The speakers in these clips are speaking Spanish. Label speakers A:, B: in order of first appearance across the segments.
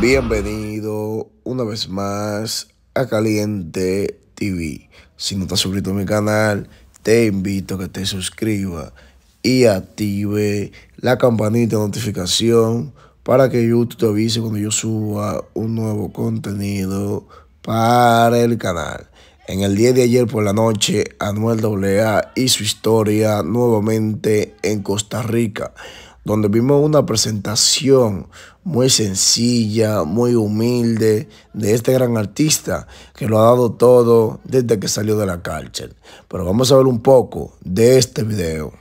A: Bienvenido una vez más a Caliente TV. Si no estás suscrito a mi canal, te invito a que te suscribas y active la campanita de notificación para que YouTube te avise cuando yo suba un nuevo contenido para el canal. En el día de ayer por la noche, Anuel AA hizo historia nuevamente en Costa Rica donde vimos una presentación muy sencilla, muy humilde de este gran artista que lo ha dado todo desde que salió de la cárcel. Pero vamos a ver un poco de este video.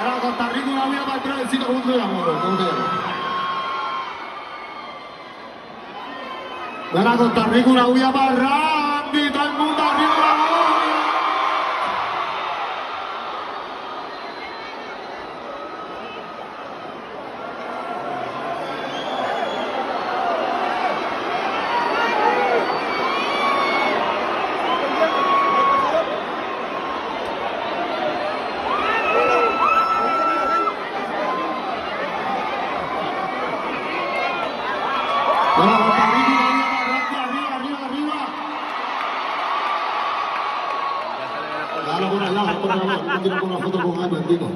B: Era Costa Rica una vía para el travesito, ¿cómo se llama? ¿Cómo se llama? Era Costa Rica una para el mundo arriba la bola. Era Costa Rica una vía para Randy, arriba, arriba, arriba. Dale al lado, por lado, no quiero con una foto con.